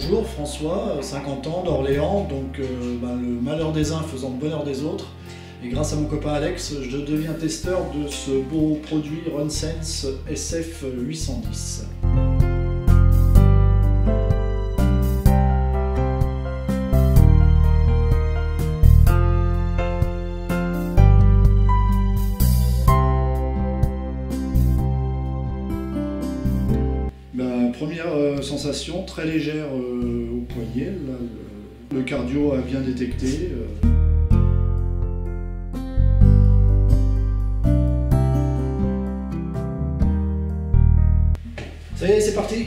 Bonjour François, euh, 50 ans d'Orléans, donc euh, bah, le malheur des uns faisant le bonheur des autres. Et grâce à mon copain Alex, je deviens testeur de ce beau produit RunSense SF810. Première euh, sensation, très légère euh, au poignet, le cardio a bien détecté. euh. Ça y est, c'est parti